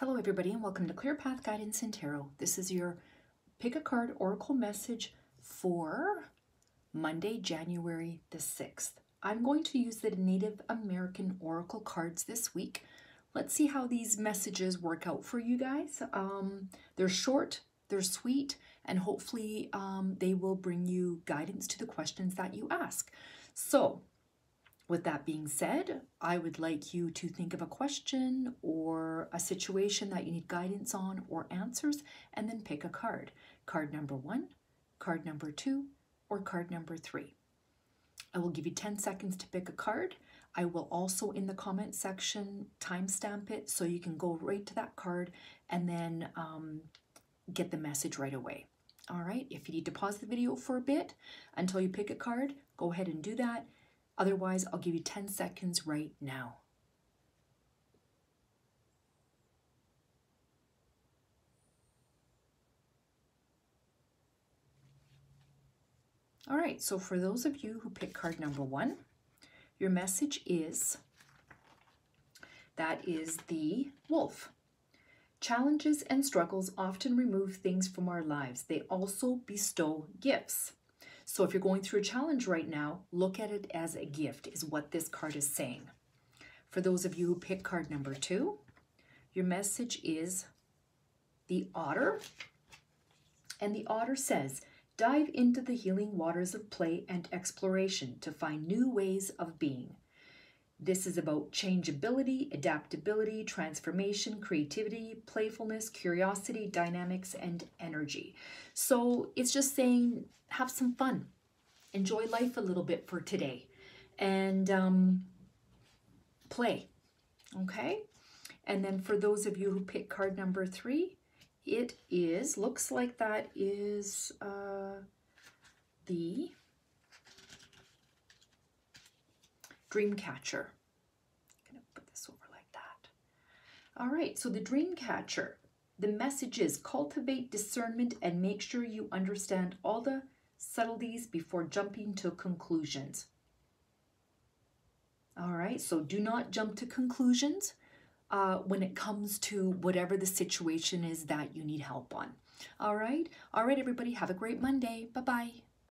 Hello everybody and welcome to Clear Path Guidance and Tarot. This is your pick a card oracle message for Monday, January the 6th. I'm going to use the Native American oracle cards this week. Let's see how these messages work out for you guys. Um, they're short, they're sweet, and hopefully um, they will bring you guidance to the questions that you ask. So with that being said, I would like you to think of a question or a situation that you need guidance on or answers, and then pick a card. Card number one, card number two, or card number three. I will give you 10 seconds to pick a card. I will also in the comment section timestamp it so you can go right to that card and then um, get the message right away. All right, if you need to pause the video for a bit until you pick a card, go ahead and do that Otherwise, I'll give you 10 seconds right now. All right, so for those of you who pick card number one, your message is, that is the wolf. Challenges and struggles often remove things from our lives. They also bestow gifts. So if you're going through a challenge right now, look at it as a gift, is what this card is saying. For those of you who pick card number two, your message is the otter. And the otter says, dive into the healing waters of play and exploration to find new ways of being. This is about changeability, adaptability, transformation, creativity, playfulness, curiosity, dynamics, and energy. So it's just saying have some fun. Enjoy life a little bit for today and um, play. Okay? And then for those of you who pick card number three, it is, looks like that is uh, the dream catcher. I'm going to put this over like that. All right, so the dream catcher, the message is cultivate discernment and make sure you understand all the subtleties before jumping to conclusions. All right, so do not jump to conclusions uh, when it comes to whatever the situation is that you need help on. All right, all right, everybody, have a great Monday. Bye bye.